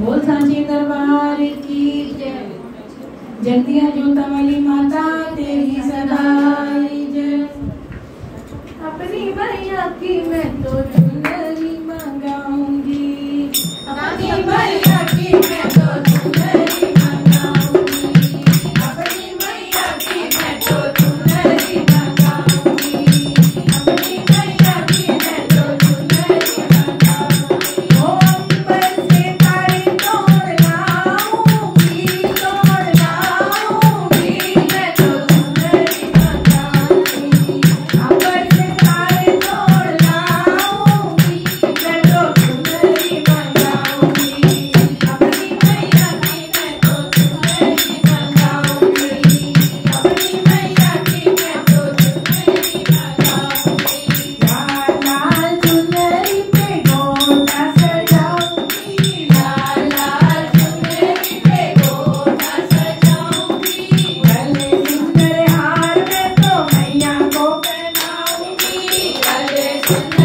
बोल सांची दरबार की जय। जगदिया जोता वाली माता तेरी सदाई। Thank you.